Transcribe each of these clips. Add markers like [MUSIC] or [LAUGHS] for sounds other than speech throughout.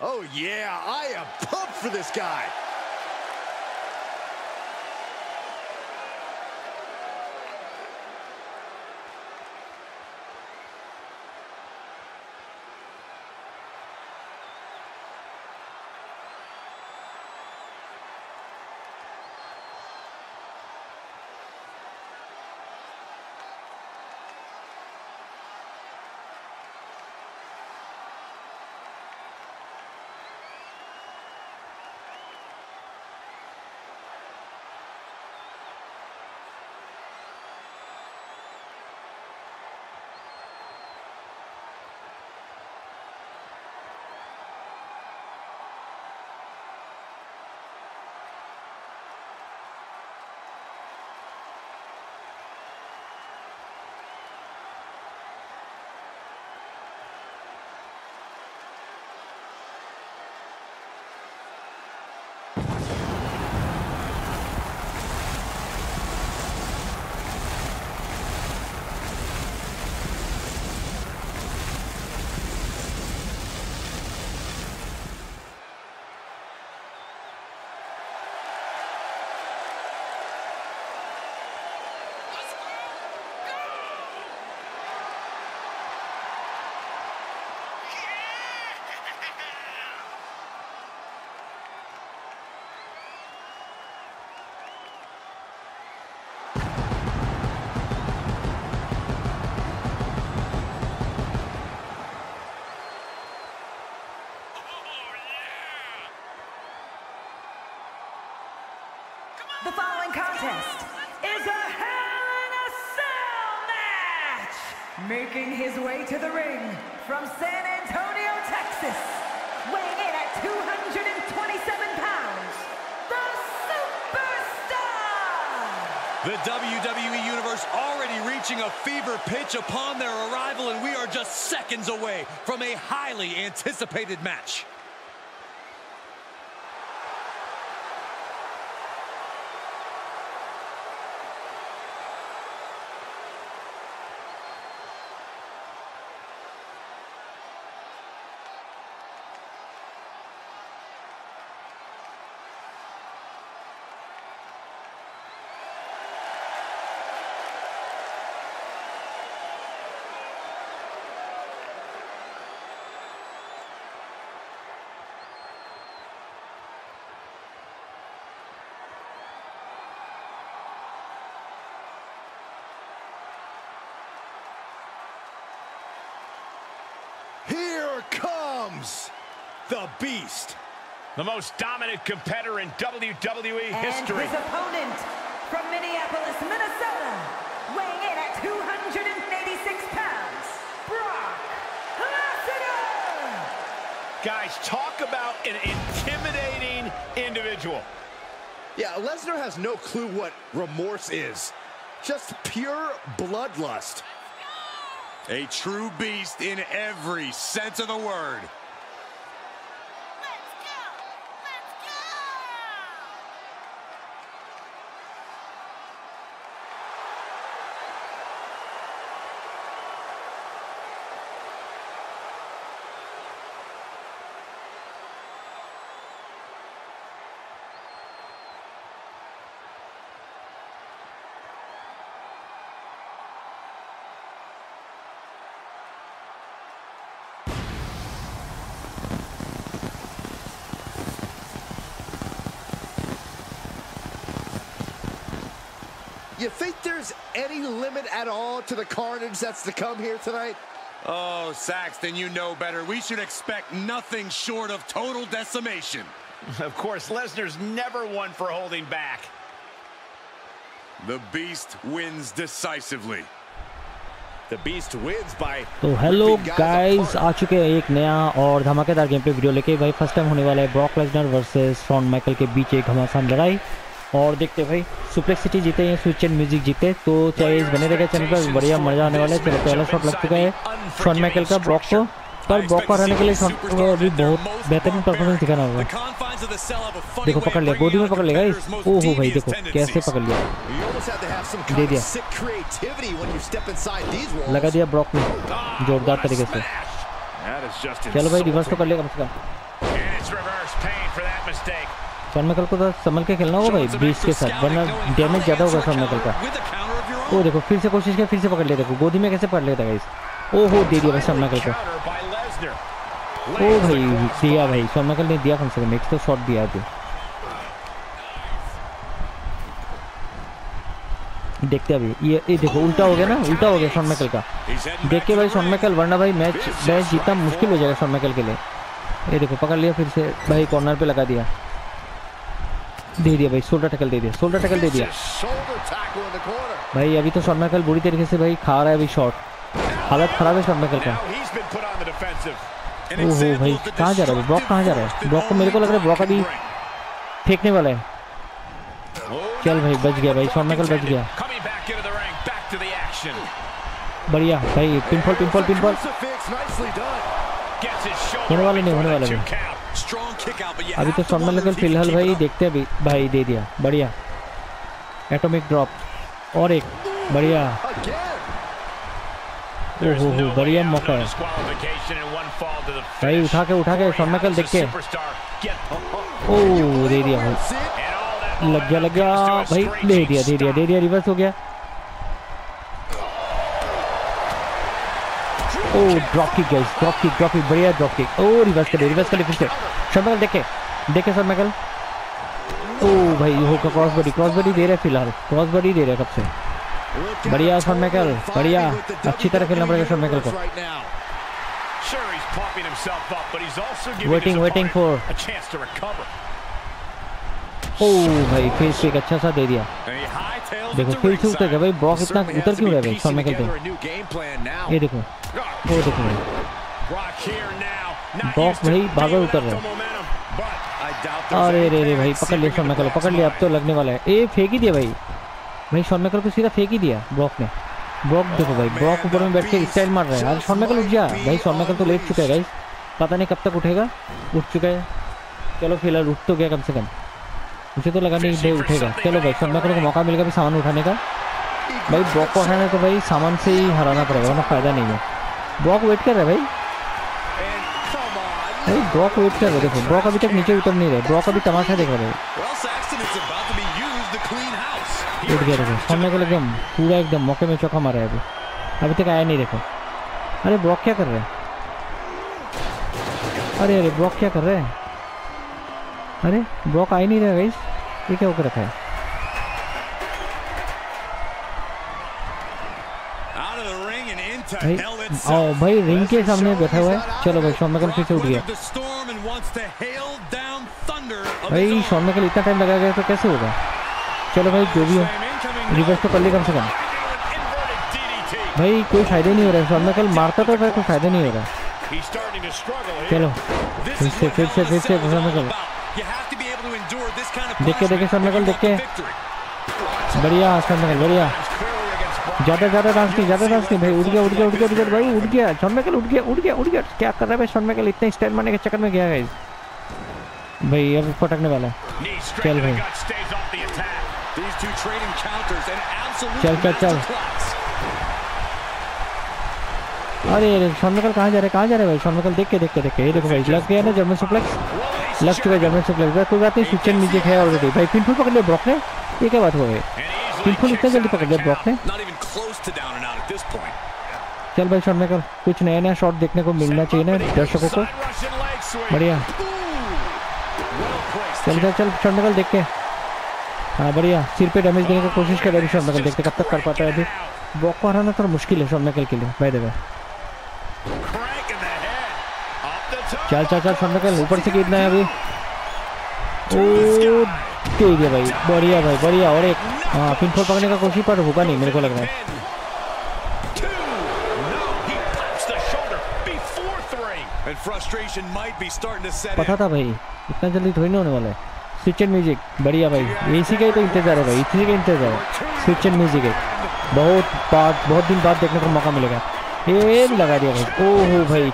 Oh, yeah, I am pumped for this guy. Making his way to the ring from San Antonio, Texas, weighing in at 227 pounds, the Superstar! The WWE Universe already reaching a fever pitch upon their arrival, and we are just seconds away from a highly anticipated match. Here comes the Beast. The most dominant competitor in WWE And history. his opponent from Minneapolis, Minnesota, weighing in at 286 pounds, Brock Lesnar! Guys, talk about an intimidating individual. Yeah, Lesnar has no clue what remorse is. Just pure bloodlust. A true beast in every sense of the word. You think there's any limit at all to the carnage that's to come here tonight? Oh, Saxton, you know better. We should expect nothing short of total decimation. [LAUGHS] Of course, Lesnar's never one for holding back. The beast wins decisively. The Beast wins by तो hello ripping guys guys apart. आ चुके हैं एक नया और धमाकेदार game पे video लेके भाई फर्स्ट टाइम होने वाला है Brock Lesnar versus Shawn Michael के बीच एक घमासान लड़ाई और देखते हैं भाई सुप्लेक्स सिटी जीते हैं स्विच एंड म्यूज़िक जीते तो इस बने रहेगा चैनल पर? बढ़िया मज़ा आने वाला है। चलो, पहला शॉट लग चुका है शॉन माइकल का ब्रॉक को। पर ब्रॉक को हराने के लिए अभी बहुत बेहतरीन परफॉर्मेंस दिखाना होगा। देखो, पकड़ लिया। गोदी में पकड़ लेगा इस ओहो भाई, देखो, कैसे पकड़ लिया। दे दिया। लगा दिया ब्रॉक में जोरदार तरीके से। चलो भाई रिवर्स तो कर लिया कम से कम। माइकल को तो संभल के खेलना होगा भाई ब्रीच के साथ वरना डैमेज ज़्यादा होगा शॉन माइकल का। ओ देखो फिर से कोशिश किया फिर से पकड़ लिया देखो गोदी में कैसे पकड़ लेता गाइस ओ हो दे दिया भाई शॉन माइकल को. ओ भाई दिया भाई शॉन माइकल ने दिया कम से कम एक तो शॉट दिया अभी देखते अभी ये ये देखो उल्टा हो गया ना उल्टा हो गया शॉन माइकल का देख के भाई शॉन वरना भाई मैच मैच जीतना मुश्किल हो जाएगा शॉन माइकल के लिए। ये देखो पकड़ लिया फिर से भाई कॉर्नर पे लगा दिया। दे दिया भाई शोल्डर टैकल दे दिया शोल्डर टैकल दे दिया. भाई अभी तो शॉन माइकल बुरी तरीके से भाई खा रहा है अभी शॉट हालत खराब है शॉन माइकल का। ओहो भाई कहाँ जा रहा है? ब्रॉक कहाँ जा रहा है? ब्रॉक को मेरे को लग रहा है ब्रॉक अभी फेंकने वाला है। चल भाई बच गया भाई शॉन माइकल बच गया. बढ़िया भाई. Gets his shoulder होने वाला नहीं, होने वाला नहीं। अभी तो स्वर्ण लेकिन फ़िलहाल भाई देखते हैं भाई दे दिया। बढ़िया। एटॉमिक ड्रॉप और एक। बढ़िया। बढ़िया मौका भाई उठा के उठा के स्वर्ण मेकल देख ओह दे दिया भाई। लग गया लग गया। भाई दे दिया दे दिया दे दिया रिवर्स हो गया। ओ drop kick guys drop kick drop kick बढ़िया ड्रॉप किक ओ रिवर्स कर रिवर्स कर फिर से शॉन माइकल देखे देखे शॉन माइकल ओ भाई हो का क्रॉस बॉडी क्रॉस बॉडी दे रहा फ़िलहाल क्रॉस बॉडी दे रहे कब से बढ़िया Tony बढ़िया अच्छी तरह खेलना पड़ेगा शॉन माइकल को. Sure, he's pumping himself up, but he's also giving Waiting, his waiting opponent a chance to recover. ओ भाई फेस पे एक अच्छा सा दे दिया। देखो फिर से उतर गया भाई ब्रॉक इतना उतर क्यों रहा है भाई plan now. ये देखो Oh, वो देखो to भाई बागल उतर रहा अरे रे रे भाई पकड़ लिया शॉन Brock's पकड़ लिया अब तो लगने वाला है। ए फेंक ही दिया भाई। भाई शॉन माइकल को सीधा फेंक ही दिया ब्रॉक ने। ब्रॉक देखो भाई ब्रॉक ऊपर में बैठ के स्टाइल मार रहा है। यार शॉन माइकल उठ जा। भाई शॉन माइकल तो लेट चुका है भाई पता नहीं कब तक उठेगा। उठ चुका है। चलो फ़िलहाल उठ तो गया कम से कम। मुझे तो लगा नहीं उठेगा। चलो भाई माइकल को मौका मिलेगा भी सामान उठाने का। भाई ब्रॉक को हटाना तो भाई सामान से ही हराना पड़ेगा वरना फ़ायदा नहीं है। ब्रॉक वेट कर रहा है भाई। भाई ब्रॉक वेट कर रहे देखो ब्रॉक अभी तक नीचे उतर नहीं रहे ब्रॉक अभी तमाशा देख रहा. उठ गया देखो सामने को एकदम पूरा एकदम मौके में चौका मारा है अभी। अभी तक आया नहीं देखो। अरे ब्रॉक क्या कर रहे हैं? अरे अरे ब्रॉक क्या कर रहे हैं? अरे ब्लॉक आ ही नहीं रहा ये क्या होकर रखा है? भाई ओ भाई रिंग के सामने बैठा हुआ है। चलो भाई शॉन मैकल फिर से उठ गया। भाई शॉन मैकल इतना टाइम लगा गया तो कैसे होगा? चलो भाई जो भी हो। रिवर्स तो कर ले कम से कम। भाई कोई फ़ायदा नहीं हो रहा है। शॉन मैकल मारता तो कोई फ़ायदा नहीं हो रहा। चलो। फिर से फिर से फिर से Shawn Michael endure this kind of देख के के के बढ़िया शॉन मैकल बढ़िया. ज़्यादा ज़्यादा डांस नहीं ज़्यादा डांस नहीं भाई उठ गया उठ गया उठ गया उठ गया भाई उठ गया शॉन मैकल उठ गया उठ गया उठ गया। क्या कर रहा है भाई शॉन मैकल इतने स्टाइल मारने के चक्कर में गया गाइस भाई अब पटकने वाला है। चल भाई। चल, चल, चल। अरे शॉन मैकल कहाँ जा रहे कहाँ जा रहे हैं भाई? शॉन मैकल देख के देख के देख के। ये देखो भाई लग गया ना जर्मन सुप्लेक्स लग चुका है जर्मन सुप्लेक्स भाई कोई बात नहीं एंड म्यूज़िक है ऑलरेडी भाई पिनफुल पकड़ लिया ब्रॉक ने ये क्या बात हो गई? पिनफुल इतना जल्दी पकड़ लिया ब्रॉक ने. चल भाई शॉन मैकल कुछ नया नया शॉट देखने को मिलना चाहिए ना दर्शकों को. बढ़िया। चल चल चल शॉन मैकल देख के। हाँ बढ़िया। सिर पे डैमेज देने की कोशिश कर रहा है अभी शॉन देखते कब तक कर पाता है अभी। ब्रॉक को हराना थोड़ा मुश्किल है शॉन मैकल के लिए by the way Crank in the head. Up the top. चल चल चल सामने मैकल ऊपर से गिरना है अभी? ओ दे दिया भाई बढ़िया भाई बढ़िया। और एक हाँ पिनफोल पकड़ने का कोशिश पर होगा नहीं मेरे को लग रहा है। पता. था भाई इतना जल्दी थोड़ी ना होने वाला है। स्विच एंड म्यूज़िक बढ़िया भाई। इसी का ही तो इंतज़ार है भाई इसी का इंतज़ार है। स्विच एंड म्यूज़िक है बहुत बाद बहुत दिन बाद देखने को मौका मिलेगा। ये लगा दिया भाई। ओहो भाई।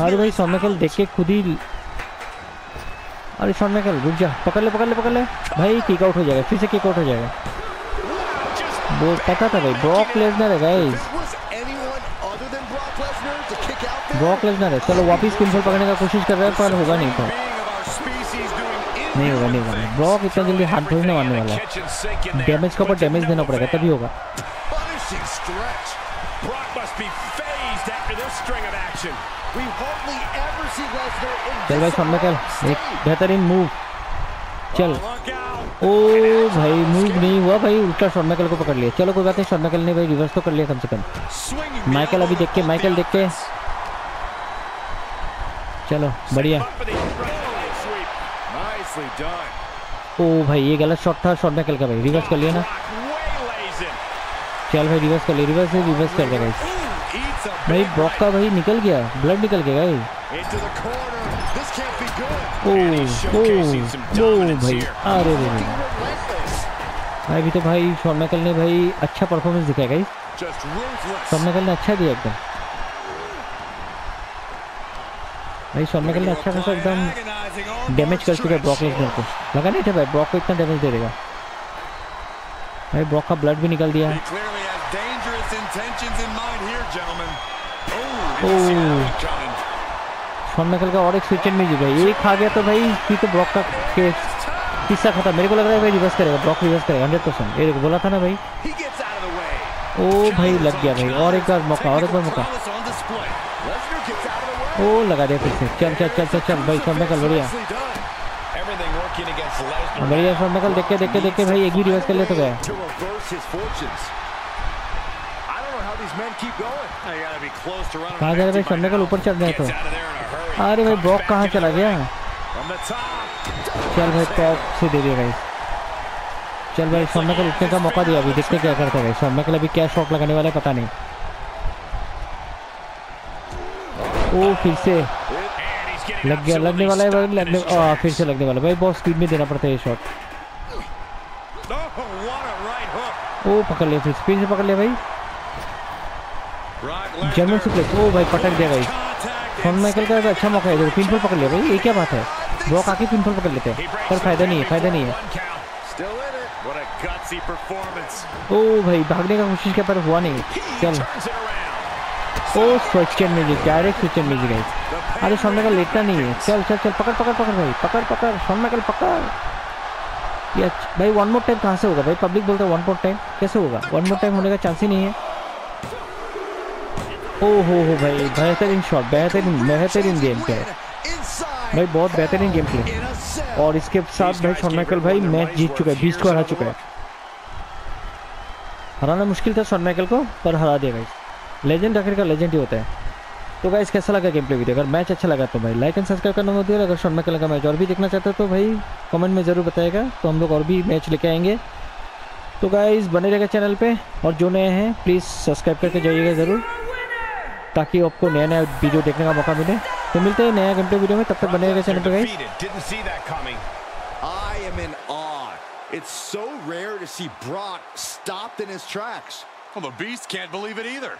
अरे भाई Lesnar देख के खुद ही अरे शॉन रुक जा। पकड़ ले पकड़ ले पकड़ ले। भाई किक आउट हो जाएगा। फिर से किक आउट हो जाएगा। वो पता था भाई। ब्रॉक लेजनर है गाइस ब्रॉक लेजनर है। चलो, वापस पिनफॉल पकड़ने का कोशिश कर रहे हैं, पर होगा नहीं तो। our species नहीं होगा नहीं होगा। ब्रॉक इतना जल्दी हाथ थोड़ी ना मारने वाला. डैमेज के ऊपर डैमेज देना पड़ेगा, तभी होगा। Brock must be phased after this string of action. चल भाई सामने कर। एक बेहतरीन मूव चल। ओ भाई मूव नहीं हुआ भाई उल्टा शॉन माइकल को पकड़ लिया। चलो कोई बात नहीं शॉन माइकल ने भाई रिवर्स तो कर लिया कम से कम। माइकल अभी देख के माइकल देख के। चलो बढ़िया. ओ भाई ये गलत शॉट था शॉन माइकल का भाई। रिवर्स कर लिया ना. चल भाई रिवर्स कर लिया रिवर्स रिवर्स कर eats a भाई ब्रॉक का भाई निकल गया। ब्लड निकल गया भाई. ओ ओ ओ भाई। अरे रे भाई अभी तो भाई शॉन ने भाई अच्छा परफॉर्मेंस दिखाया गाइस ruthless. शॉन ने अच्छा दिया एकदम। भाई शॉन ने अच्छा खासा एकदम डैमेज कर चुका है ब्रॉक. लेसनर को। लगा नहीं था भाई ब्रॉक को इतना डैमेज दे देगा? भाई ब्रॉक का ब्लड भी निकल दिया here, gentlemen. Oh, Oh. Shawn Michael का और एक स्विच में जी भाई। एक खा गया तो भाई फिर तो ब्रॉक का केस किस्सा खत्म। मेरे को लग रहा है भाई रिवर्स करेगा। ब्रॉक रिवर्स करेगा। हंड्रेड परसेंट ये बोला था ना भाई. ओ भाई लग गया भाई। और एक बार मौका और एक बार मौका. ओ लगा दिया फिर से। चल चल चल चल चल। भाई शॉन माइकल बढ़िया। बढ़िया शॉन माइकल देख के देख के देख के भाई एक ही रिवर्स कर लिया तो गया. कहाँ जा रहे भाई? शॉन माइकल ऊपर चढ़ Gets तो. अरे भाई ब्रॉक कहाँ चला गया. चल भाई टॉप से दे दिया भाई चल भाई शॉन माइकल उठने का मौका दिया अभी देखते क्या करते हैं भाई शॉन माइकल अभी क्या शॉट लगाने वाला है पता नहीं। ओ फिर से। लग गया लगने वाला है भाई लगने आ, फिर से लगने वाला भाई बहुत स्पीड में देना पड़ता है ये शॉट Oh. ओ पकड़ लिया फिर स्पीड से पकड़ लिया भाई. जर्मन सुप्लेक्स ओ भाई पटक दिया भाई। and माइकल का अच्छा मौका है देखो पिनफॉल पकड़ लिया भाई ये क्या बात है? ब्रॉक आके पिनफॉल पकड़ लेते हैं पर फ़ायदा नहीं है फ़ायदा नहीं है. ओ भाई भागने का कोशिश किया पर हुआ नहीं। चल। ओ डायरेक्ट अरे लेटना नहीं है। चल चल चल, पकड़ पकड़ पकड़ भाई, पकड़ पकड़ माइकल पकड़। भाई वन मोर टाइम कहाँ से होगा भाई? पब्लिक बोलता है वन मोर टाइम कैसे होगा? वन मोर टाइम होने का चांस ही नहीं है। ओ हो हो भाई, बेहतरीन शॉट बेहतरीन बेहतरीन गेम प्ले भाई, बहुत बेहतरीन गेम प्ले. और इसके साथ भाई भाई मैच जीत चुका है बीस को हरा चुका है। हराना मुश्किल था शॉन माइकल को, पर हरा दिया गाइस लेजेंड आखिर का लेजेंड ही होता है। तो गाइस कैसा लगा गेम प्ले वीडियो अगर मैच अच्छा लगा तो भाई लाइक एंड सब्सक्राइब करना मत भूलिएगा अगर शॉन माइकल का मैच और भी देखना चाहते हो तो भाई कमेंट में ज़रूर बताएगा। तो हम लोग और भी मैच लेके आएँगे। तो गाइस बने रहेगा चैनल पे। और जो नए हैं प्लीज़ सब्सक्राइब करके जाइएगा ज़रूर। ताकि आपको नया नया वीडियो देखने का मौका मिले। तो मिलते हैं नया गेम प्ले वीडियो में। तब तक बने रहेगा चैनल पे guys. It's so rare to see Brock stopped in his tracks. Well, the Beast can't believe it either.